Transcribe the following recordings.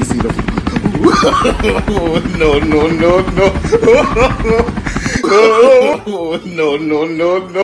me see them. no, no, no, no. no, no, no, no.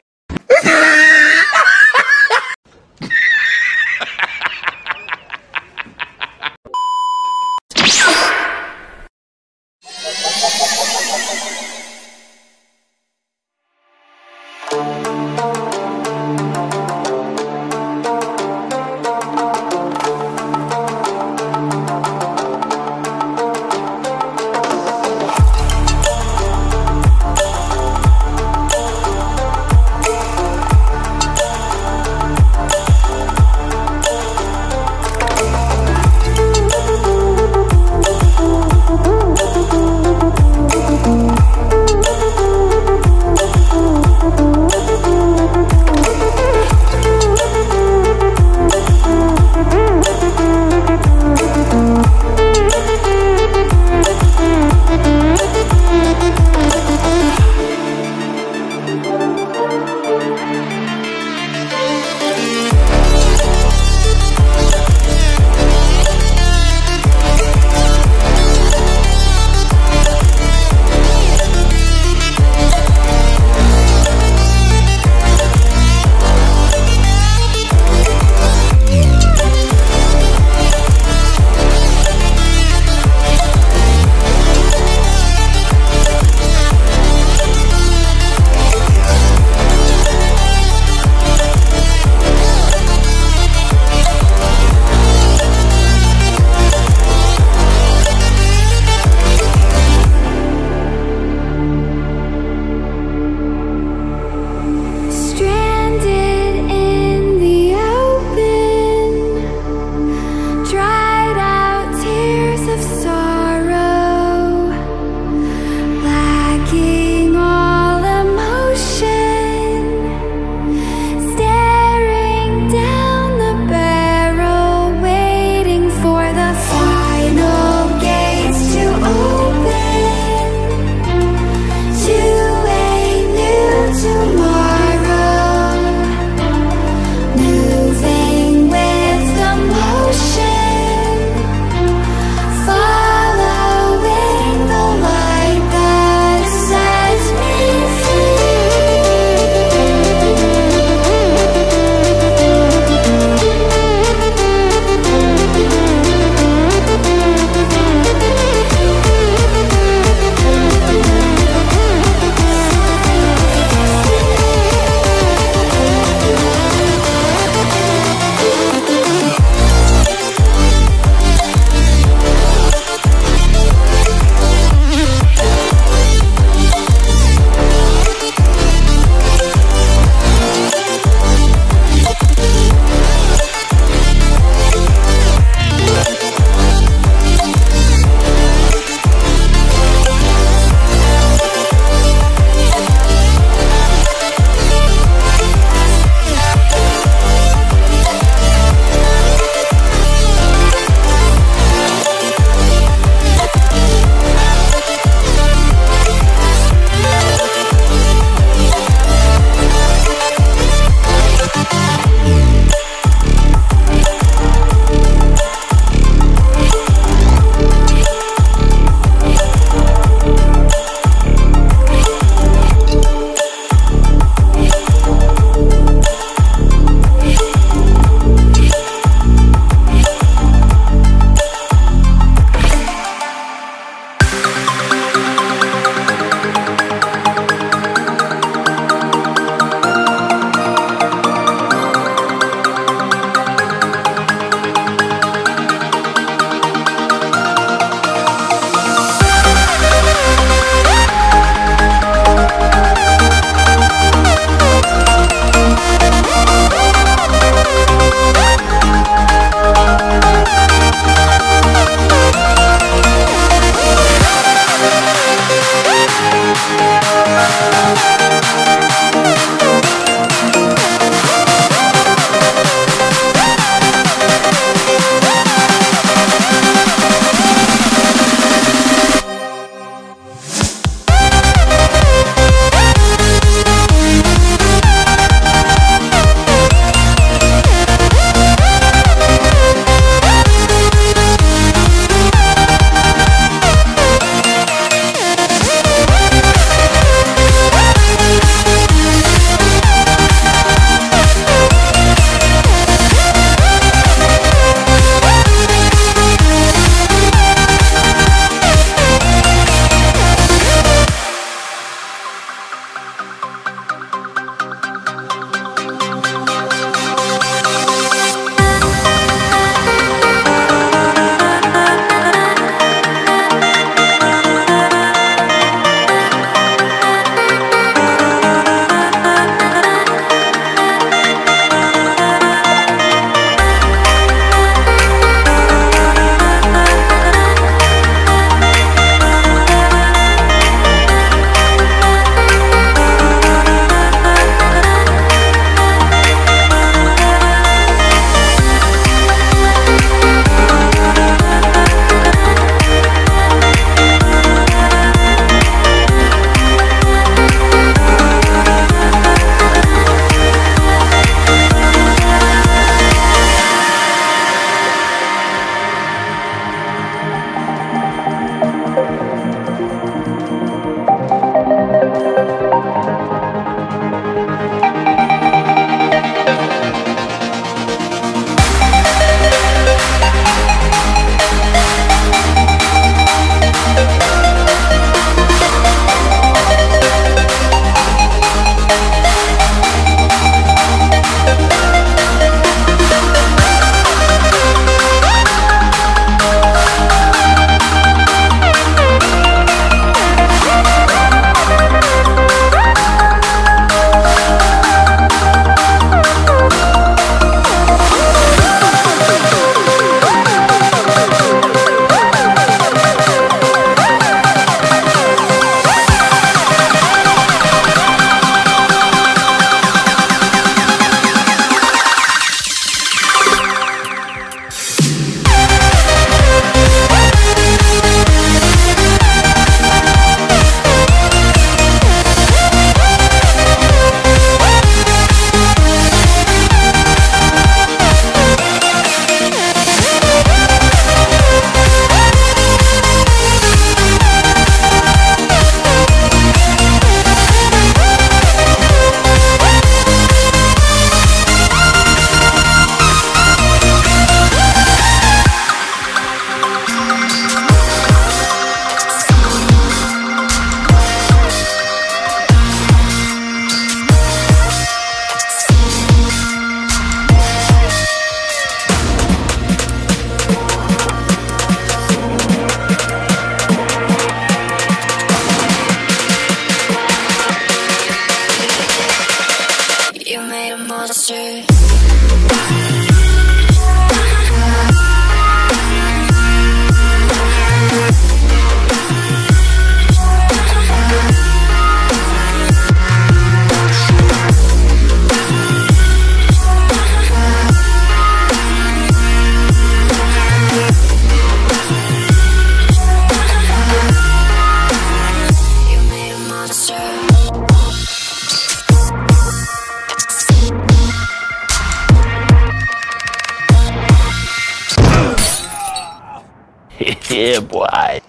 Boy.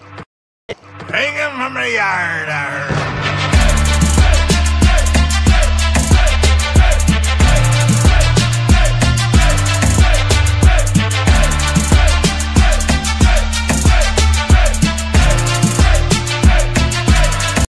Hang him from the yard.